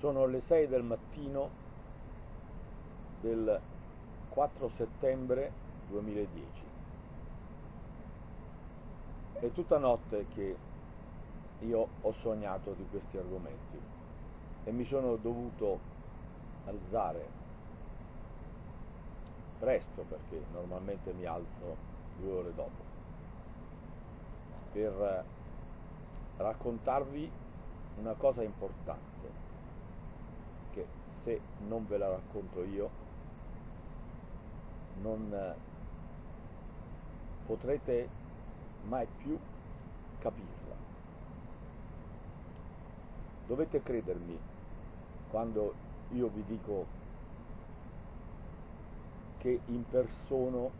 Sono le 6 del mattino del 4 settembre 2010. È tutta notte che io ho sognato di questi argomenti e mi sono dovuto alzare presto perché normalmente mi alzo due ore dopo per raccontarvi una cosa importante che se non ve la racconto io non potrete mai più capirla. Dovete credermi quando io vi dico che impersono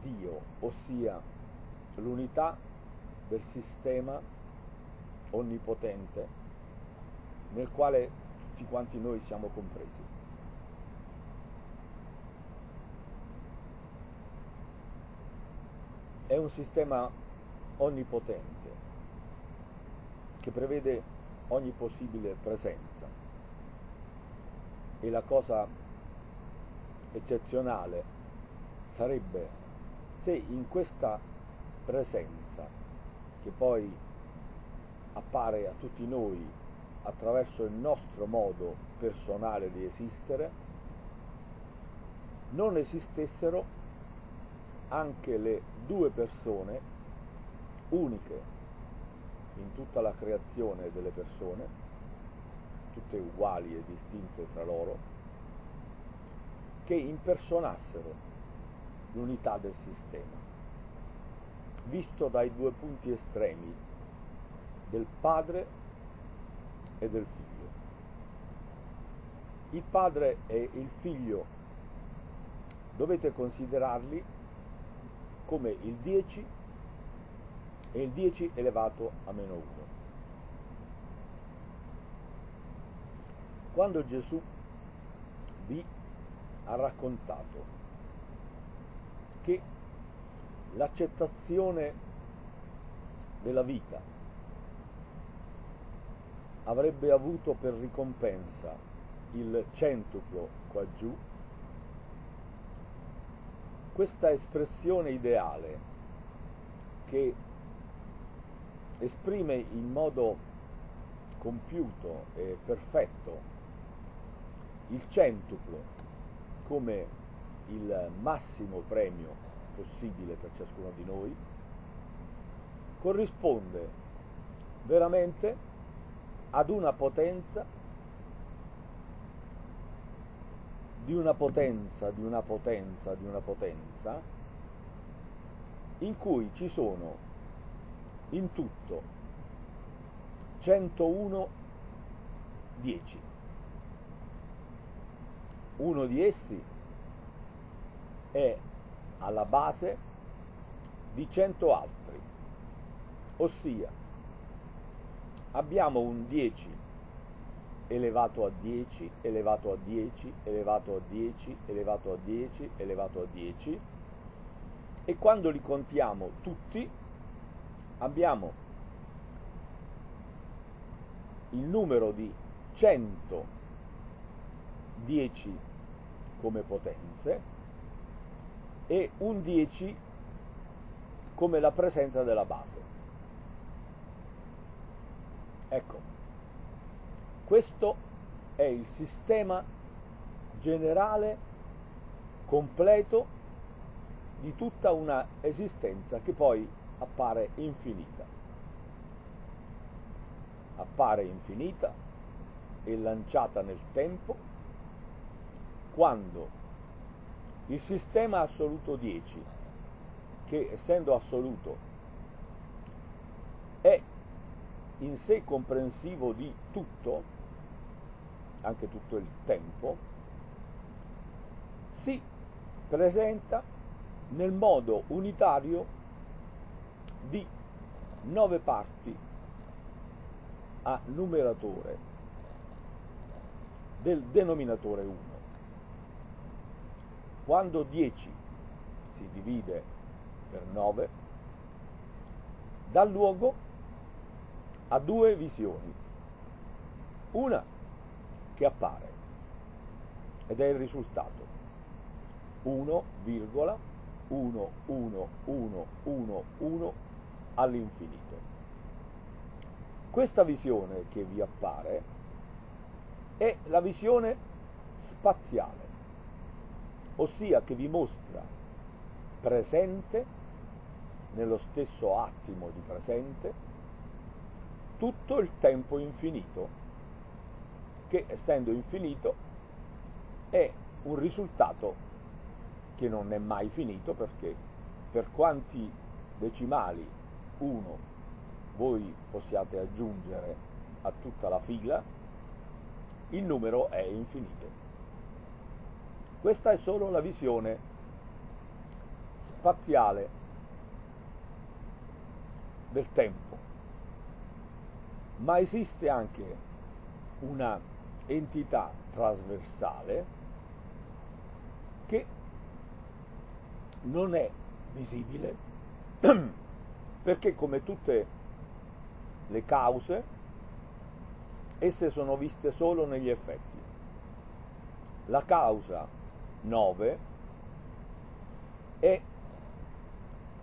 Dio, ossia l'unità del sistema onnipotente nel quale tutti quanti noi siamo compresi. È un sistema onnipotente che prevede ogni possibile presenza e la cosa eccezionale sarebbe se in questa presenza che poi appare a tutti noi attraverso il nostro modo personale di esistere, non esistessero anche le due persone uniche in tutta la creazione delle persone, tutte uguali e distinte tra loro, che impersonassero l'unità del sistema, visto dai due punti estremi del padre e del figlio. Il padre e il figlio dovete considerarli come il 10 e il 10 elevato a meno 1. Quando Gesù vi ha raccontato che l'accettazione della vita avrebbe avuto per ricompensa il centuplo qua giù, questa espressione ideale che esprime in modo compiuto e perfetto il centuplo come il massimo premio possibile per ciascuno di noi, corrisponde veramente ad una potenza, di una potenza, di una potenza, di una potenza, in cui ci sono in tutto 101 10. Uno di essi è alla base di 100 altri, ossia abbiamo un 10 elevato a 10, elevato a 10, elevato a 10, elevato a 10, elevato a 10 e quando li contiamo tutti abbiamo il numero di 110 come potenze e un 10 come la presenza della base. Ecco, questo è il sistema generale completo di tutta una esistenza che poi appare infinita. Appare infinita e lanciata nel tempo quando il sistema assoluto 10, che essendo assoluto è in sé comprensivo di tutto, anche tutto il tempo, si presenta nel modo unitario di nove parti a numeratore del denominatore 1. Quando 10 si divide per 9, dà luogo ha due visioni. Una che appare ed è il risultato 1,11111 all'infinito. Questa visione che vi appare è la visione spaziale, ossia che vi mostra presente, nello stesso attimo di presente, tutto il tempo infinito, che essendo infinito è un risultato che non è mai finito perché per quanti decimali 1 voi possiate aggiungere a tutta la fila, il numero è infinito. Questa è solo la visione spaziale del tempo, ma esiste anche una entità trasversale che non è visibile perché come tutte le cause, esse sono viste solo negli effetti. La causa 9 è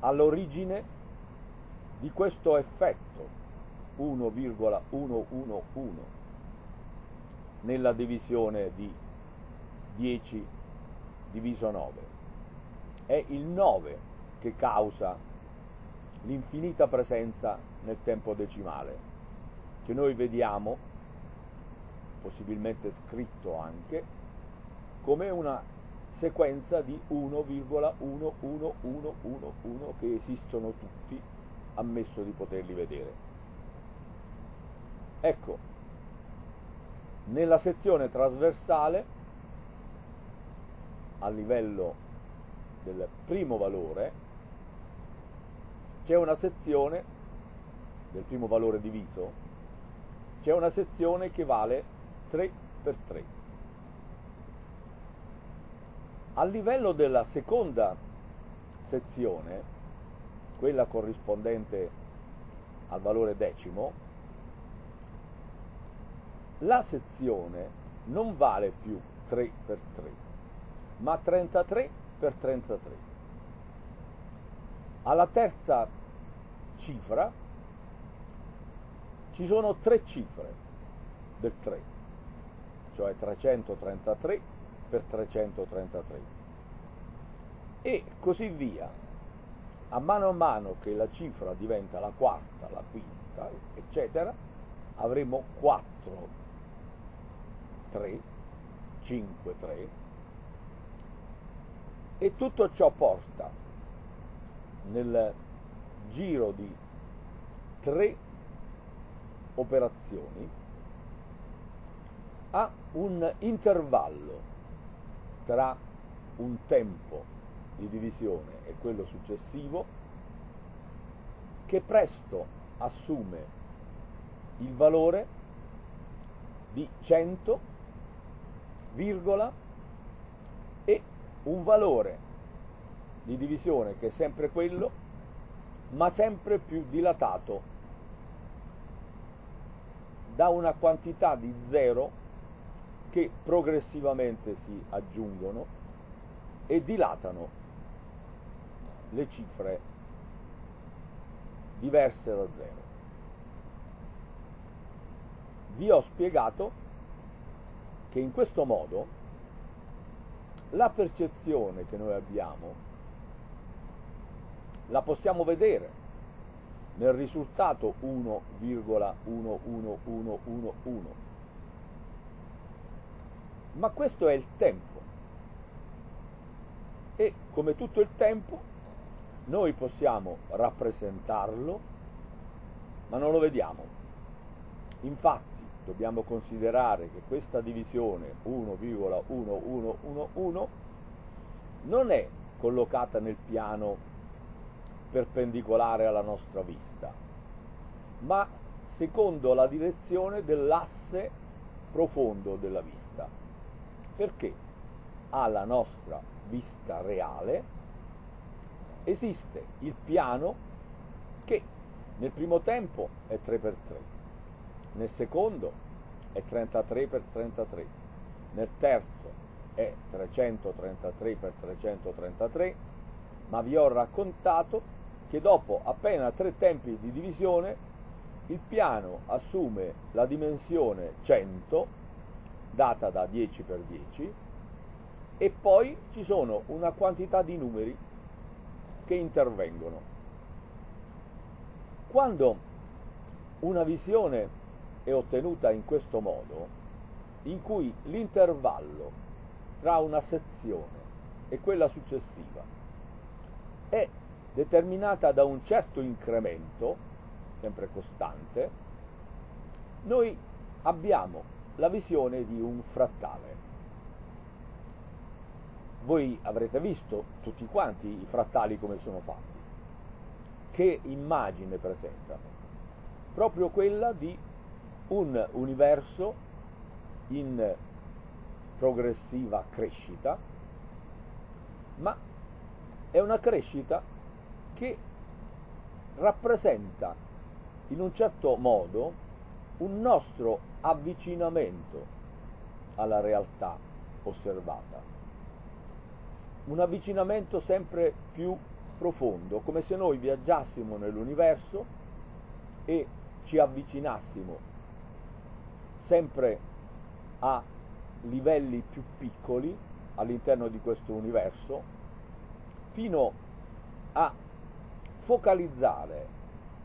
all'origine di questo effetto 1,111 nella divisione di 10 diviso 9. È il 9 che causa l'infinita presenza nel tempo decimale, che noi vediamo, possibilmente scritto anche, come una sequenza di 1,11111 che esistono tutti, ammesso di poterli vedere. Ecco, nella sezione trasversale, a livello del primo valore, c'è una sezione del primo valore diviso, c'è una sezione che vale 3 per 3. A livello della seconda sezione, quella corrispondente al valore decimo, la sezione non vale più 3 per 3, ma 33 per 33 alla terza cifra ci sono tre cifre del 3, cioè 333 per 333 e così via. A mano a mano che la cifra diventa la quarta, la quinta, eccetera, avremo 4, 3, 5, 3 e tutto ciò porta nel giro di tre operazioni ha un intervallo tra un tempo di divisione e quello successivo che presto assume il valore di 100, virgola e un valore di divisione che è sempre quello, ma sempre più dilatato da una quantità di zero che progressivamente si aggiungono e dilatano le cifre diverse da zero. Vi ho spiegato che in questo modo la percezione che noi abbiamo la possiamo vedere nel risultato 1,11111. Ma questo è il tempo. E come tutto il tempo, noi possiamo rappresentarlo, ma non lo vediamo. Infatti, dobbiamo considerare che questa divisione 1,1111 non è collocata nel piano perpendicolare alla nostra vista, ma secondo la direzione dell'asse profondo della vista. Perché alla nostra vista reale esiste il piano che nel primo tempo è 3x3, nel secondo è 33 per 33, nel terzo è 333 per 333, ma vi ho raccontato che dopo appena tre tempi di divisione il piano assume la dimensione 100 data da 10 per 10 e poi ci sono una quantità di numeri che intervengono. Quando una visione è ottenuta in questo modo, in cui l'intervallo tra una sezione e quella successiva è determinata da un certo incremento, sempre costante, noi abbiamo la visione di un frattale. Voi avrete visto tutti quanti i frattali come sono fatti che immagine presentano? Proprio quella di un universo in progressiva crescita, ma è una crescita che rappresenta in un certo modo un nostro avvicinamento alla realtà osservata, un avvicinamento sempre più profondo, come se noi viaggiassimo nell'universo e ci avvicinassimo sempre a livelli più piccoli all'interno di questo universo, fino a focalizzare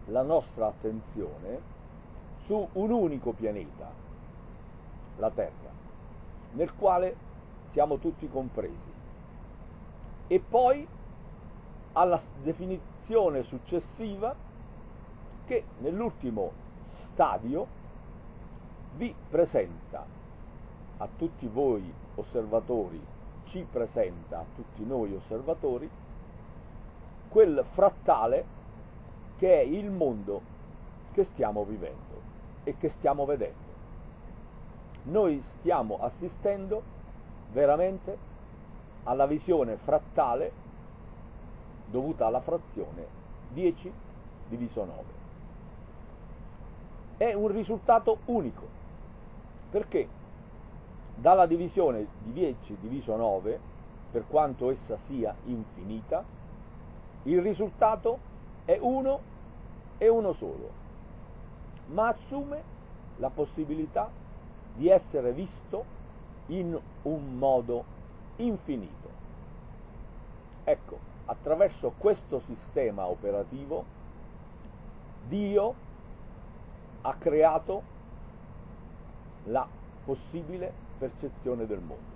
la nostra attenzione su un unico pianeta, la Terra, nel quale siamo tutti compresi. E poi alla definizione successiva che nell'ultimo stadio vi presenta a tutti voi osservatori, ci presenta a tutti noi osservatori, quel frattale che è il mondo che stiamo vivendo e che stiamo vedendo. Noi stiamo assistendo veramente alla visione frattale dovuta alla frazione 10 diviso 9. È un risultato unico, perché dalla divisione di 10 diviso 9, per quanto essa sia infinita, il risultato è uno e uno solo, ma assume la possibilità di essere visto in un modo infinito. Ecco, attraverso questo sistema operativo Dio ha creato la possibile percezione del mondo.